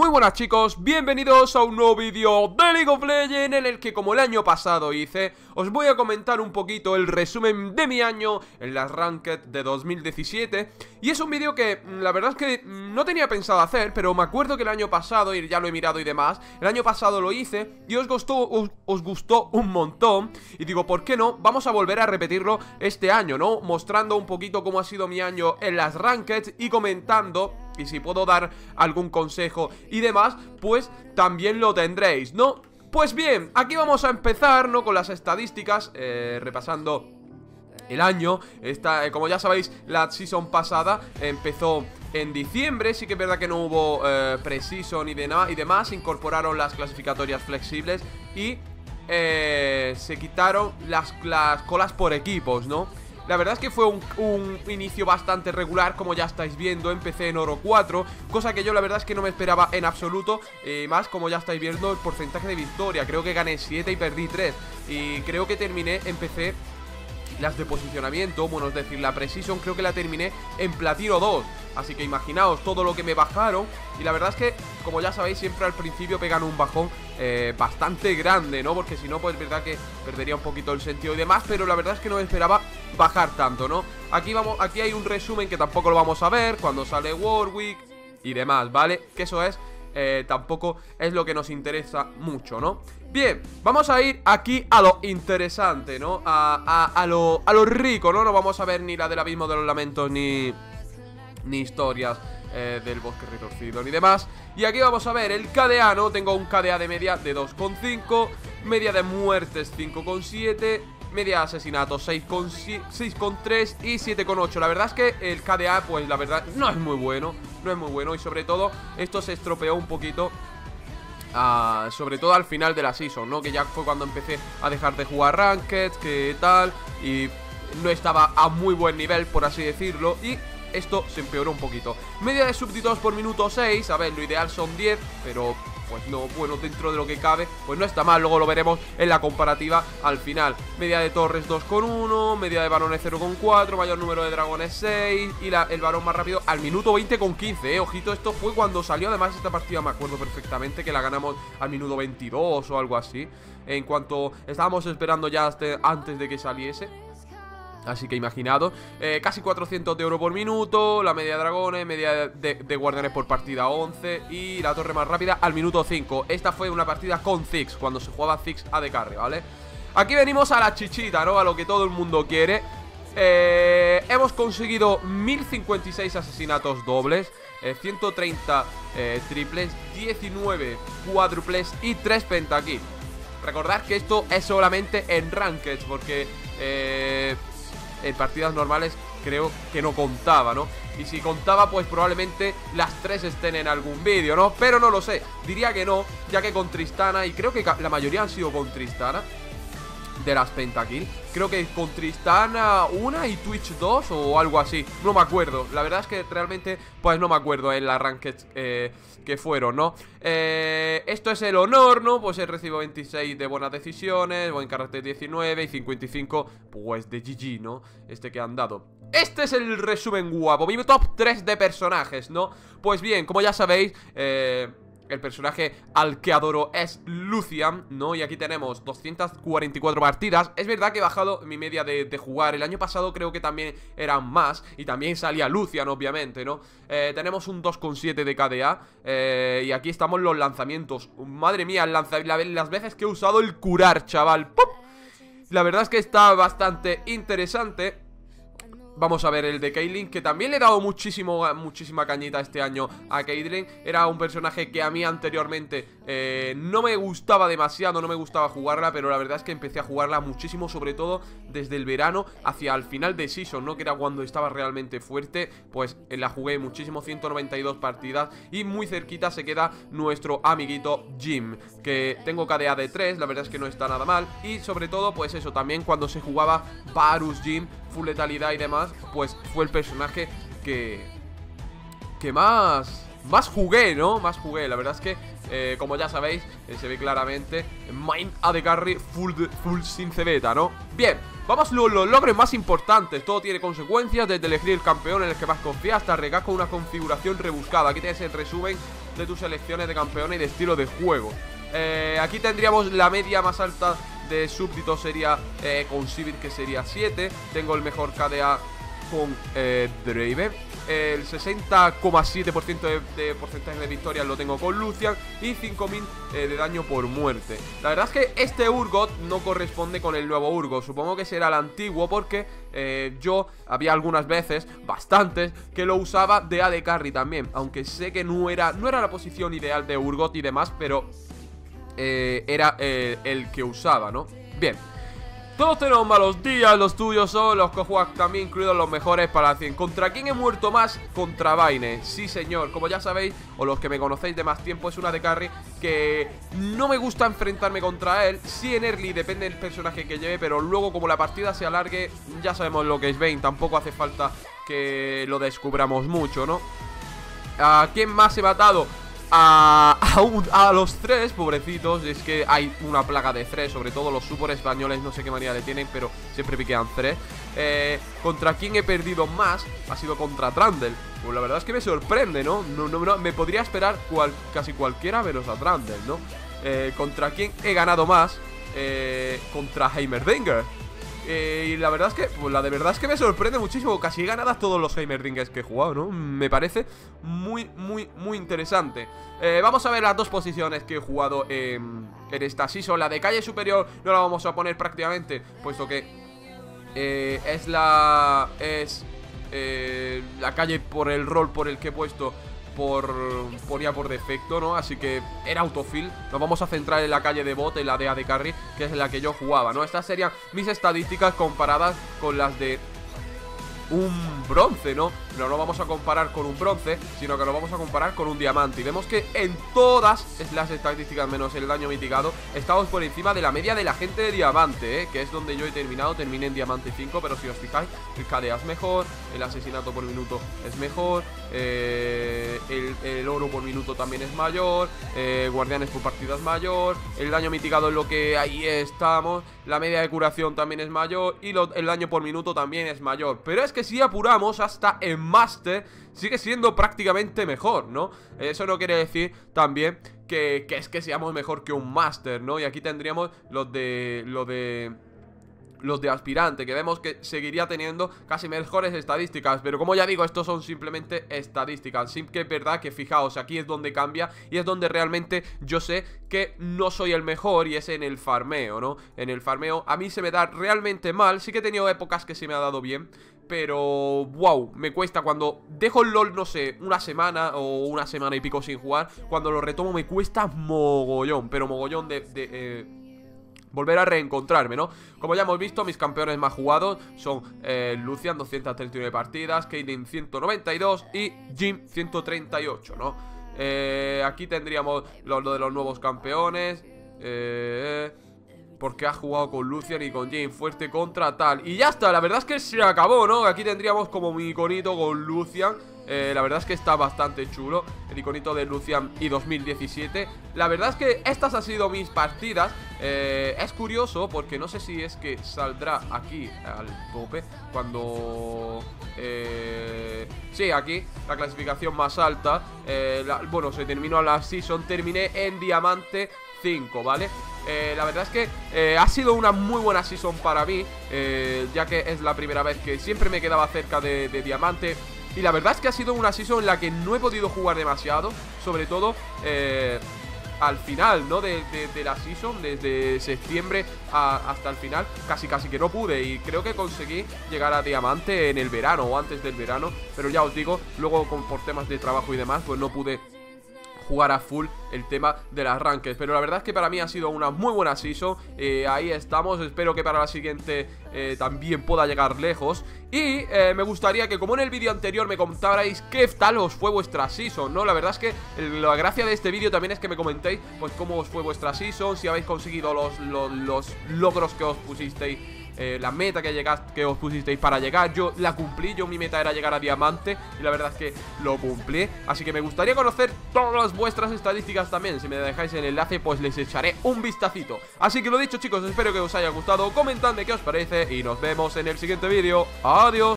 Muy buenas chicos, bienvenidos a un nuevo vídeo de League of Legends en el que como el año pasado hice, os voy a comentar un poquito el resumen de mi año en las Ranked de 2017 y es un vídeo que mm, la verdad es que mm, no tenía pensado hacer, pero me acuerdo que el año pasado, y ya lo he mirado y demás, el año pasado lo hice y os gustó, os, gustó un montón y digo, ¿por qué no? Vamos a volver a repetirlo este año, ¿no? Mostrando un poquito cómo ha sido mi año en las Ranked y comentando y si puedo dar algún consejo y demás, pues también lo tendréis, ¿no? Pues bien, aquí vamos a empezar, ¿no? Con las estadísticas, eh, repasando el año Esta, eh, Como ya sabéis, la season pasada empezó en diciembre Sí que es verdad que no hubo eh, pre-season y, y demás Incorporaron las clasificatorias flexibles Y eh, se quitaron las, las colas por equipos, ¿no? La verdad es que fue un, inicio bastante regular, como ya estáis viendo, empecé en oro 4, cosa que yo la verdad es que no me esperaba en absoluto, eh, más como ya estáis viendo el porcentaje de victoria, creo que gané 7 y perdí 3, y creo que terminé, empecé las de posicionamiento, bueno, es decir, la Precision creo que la terminé en Platino 2 Así que imaginaos todo lo que me bajaron Y la verdad es que, como ya sabéis, siempre al principio pegan un bajón eh, bastante grande, ¿no? Porque si no, pues es verdad que perdería un poquito el sentido y demás Pero la verdad es que no esperaba bajar tanto, ¿no? Aquí, vamos, aquí hay un resumen que tampoco lo vamos a ver Cuando sale Warwick y demás, ¿vale? Que eso es eh, tampoco es lo que nos interesa mucho, ¿no? Bien, vamos a ir aquí a lo interesante, ¿no? A, a, lo, a lo rico, ¿no? No vamos a ver ni la del abismo de los lamentos ni, ni historias eh, del bosque retorcido ni demás Y aquí vamos a ver el KDA, ¿no? Tengo un KDA de media de 2,5 Media de muertes 5,7 Media de asesinatos 6,3 y 7,8 La verdad es que el KDA, pues la verdad, no es muy bueno No es muy bueno y sobre todo esto se estropeó un poquito sobre todo al final de la season, ¿no? Que ya fue cuando empecé a dejar de jugar Ranked, que tal, y no estaba a muy buen nivel, por así decirlo, y esto se empeoró un poquito. Media de súbditos por minuto 6, a ver, lo ideal son 10, pero pues no, bueno, dentro de lo que cabe, pues no está mal, luego lo veremos en la comparativa al final. Media de torres 2,1, media de varones 0,4, mayor número de dragones 6 y la, el varón más rápido al minuto 20,15, eh, ojito, esto fue cuando salió además esta partida, me acuerdo perfectamente que la ganamos al minuto 22 o algo así, en cuanto estábamos esperando ya antes de que saliese. Así que imaginado, eh, casi 400 de oro por minuto, la media de dragones, media de, guardianes por partida 11 y la torre más rápida al minuto 5. Esta fue una partida con Ziggs, cuando se jugaba Ziggs a de carry, ¿vale? Aquí venimos a la chichita, ¿no? A lo que todo el mundo quiere. Eh, hemos conseguido 1056 asesinatos dobles, 130 eh, triples, 19 cuádruples y 3 pentakills. Recordad que esto es solamente en Rankeds, porque eh, en partidas normales creo que no contaba, ¿no? Y si contaba, pues probablemente las tres estén en algún vídeo, ¿no? Pero no lo sé, diría que no, ya que con Tristana, y creo que la mayoría han sido con Tristana de las Pentakill. Creo que con Tristana una y Twitch 2 o algo así. No me acuerdo. La verdad es que realmente, pues no me acuerdo en la ranked eh, que fueron, ¿no? Eh, esto es el honor, ¿no? Pues he recibido 26 de buenas decisiones, buen carácter 19 y 55, pues de GG, ¿no? Este que han dado. Este es el resumen guapo, mi top 3 de personajes, ¿no? Pues bien, como ya sabéis, eh el personaje al que adoro es Lucian, ¿no? Y aquí tenemos 244 partidas. Es verdad que he bajado mi media de, jugar. El año pasado creo que también eran más Y también salía Lucian, obviamente, ¿no? Eh, tenemos un 2,7 de KDA eh, Y aquí estamos los lanzamientos. Madre mía, las veces que he usado el curar, chaval. La verdad es que está bastante interesante Vamos a ver el de Caitlyn, que también le he dado muchísimo, muchísima cañita este año a Caitlyn. Era un personaje que a mí anteriormente eh, no me gustaba demasiado, no me gustaba jugarla, pero la verdad es que empecé a jugarla muchísimo, sobre todo desde el verano hacia el final de Season, ¿no? Que era cuando estaba realmente fuerte, pues eh, la jugué muchísimo, 192 partidas y muy cerquita se queda nuestro amiguito Jim, que tengo KDA de 3, la verdad es que no está nada mal y sobre todo, pues eso, también cuando se jugaba Varus Jim full letalidad y demás, pues fue el personaje que, que más más jugué, ¿no? Más jugué, la verdad es que, eh, como ya sabéis, eh, se ve claramente Mind AD Carry full, full sin cebeta, ¿no? Bien, vamos a los, logros más importantes. Todo tiene consecuencias, desde elegir el campeón en el que más confías Hasta regar con una configuración rebuscada. Aquí tienes el resumen de tus selecciones de campeones y de estilo de juego. Eh, Aquí tendríamos la media más alta de súbditos sería con Civil que sería 7 Tengo el mejor KDA con Draven El 60,7% de, porcentaje de victorias lo tengo con Lucian Y 5000 eh, de daño por muerte. La verdad es que este Urgot no corresponde con el nuevo Urgot. Supongo que será el antiguo porque eh, yo había algunas veces, bastantes, que lo usaba de AD Carry también. Aunque sé que no era, no era la posición ideal de Urgot y demás, pero eh, era el que usaba, ¿no? Bien, todos tenemos malos días, los tuyos son los juegan también, incluidos los mejores para 100. ¿Contra quién he muerto más? Contra Vaine. Sí, señor. Como ya sabéis, o los que me conocéis de más tiempo, es una de carry que no me gusta enfrentarme contra él. Sí en early, depende del personaje que lleve, pero luego como la partida se alargue, ya sabemos lo que es Vayne. Tampoco hace falta que lo descubramos mucho, ¿no? ¿A quién más he matado? A, a, los tres, pobrecitos, es que hay una plaga de tres, sobre todo los super españoles, no sé qué manera le tienen, pero siempre piquean tres. Eh, contra quién he perdido más ha sido contra Trundle. Pues la verdad es que me sorprende, ¿no? no, no, me podría esperar casi cualquiera menos a Trundle, ¿no? Eh, contra quién he ganado más, eh, contra Heimerdinger. Eh, y la verdad es que, pues la de verdad es que me sorprende muchísimo. Casi he ganado todos los Heimerdingers que he jugado, ¿no? Me parece muy, muy, muy interesante. Eh, vamos a ver las dos posiciones que he jugado en, esta season. La de calle superior no la vamos a poner prácticamente, puesto que eh, es la. Es la calle por el rol por el que he puesto por ponía por defecto, ¿no? Así que era autofill. Nos vamos a centrar en la calle de bot, en la de AD Carry, que es la que yo jugaba, ¿no? Estas serían mis estadísticas comparadas con las de un bronce, ¿no? No lo vamos a comparar con un bronce, sino que lo vamos a comparar con un diamante. Y vemos que en todas las estadísticas, menos el daño mitigado, estamos por encima de la media de la gente de diamante, ¿eh? Que es donde yo he terminado, terminé en diamante 5, pero si os fijáis, el KDA es mejor, el asesinato por minuto es mejor, eh, el, oro por minuto también es mayor, eh, guardianes por partida es mayor, el daño mitigado es lo que ahí estamos, la media de curación también es mayor y el daño por minuto también es mayor. Pero es que si apuramos hasta en Master sigue siendo prácticamente mejor, ¿no? Eso no quiere decir también que, que es que seamos mejor que un Master, ¿no? Y aquí tendríamos los de... Lo de los de aspirante, que vemos que seguiría teniendo casi mejores estadísticas, pero como ya digo, estos son simplemente estadísticas, sí que es verdad que fijaos, aquí es donde cambia y es donde realmente yo sé que no soy el mejor y es en el farmeo, ¿no? En el farmeo a mí se me da realmente mal, sí que he tenido épocas que se me ha dado bien, pero wow, me cuesta cuando dejo el LOL, no sé, una semana o una semana y pico sin jugar, cuando lo retomo me cuesta mogollón, pero mogollón de... Eh, volver a reencontrarme, ¿no? Como ya hemos visto, mis campeones más jugados son eh, Lucian, 239 partidas, Kaylin 192 y Jim 138, ¿no? Eh, aquí tendríamos lo, de los nuevos campeones, eh, porque ha jugado con Lucian y con Jim fuerte contra tal. Y ya está, la verdad es que se acabó, ¿no? Aquí tendríamos como mi iconito con Lucian eh, la verdad es que está bastante chulo El iconito de Lucian y 2017 La verdad es que estas han sido mis partidas eh, Es curioso porque no sé si es que saldrá aquí al tope Cuando... Eh, sí, aquí, la clasificación más alta Bueno, se terminó la season Terminé en diamante 5, ¿vale? La verdad es que ha sido una muy buena season para mí Ya que es la primera vez que siempre me quedaba cerca de, diamante. Y la verdad es que ha sido una season en la que no he podido jugar demasiado Sobre todo eh, al final, ¿no? De, la season, desde septiembre hasta el final Casi casi que no pude. Y creo que conseguí llegar a diamante en el verano o antes del verano. Pero ya os digo, luego por temas de trabajo y demás pues no pude jugar a full el tema de las rankings Pero la verdad es que para mí ha sido una muy buena season. Eh, Ahí estamos, espero que para la siguiente eh, también pueda llegar lejos. Y eh, me gustaría que como en el vídeo anterior me contarais qué tal os fue vuestra season, ¿no? La verdad es que la gracia de este vídeo también es que me comentéis pues cómo os fue vuestra season Si habéis conseguido los, los logros que os pusisteis eh, la meta que, llegaste, que os pusisteis para llegar. Yo la cumplí, yo mi meta era llegar a diamante Y la verdad es que lo cumplí. Así que me gustaría conocer todas vuestras estadísticas también. Si me dejáis el enlace pues les echaré un vistacito. Así que lo dicho chicos, espero que os haya gustado. Comentadme qué os parece y nos vemos en el siguiente vídeo. Adiós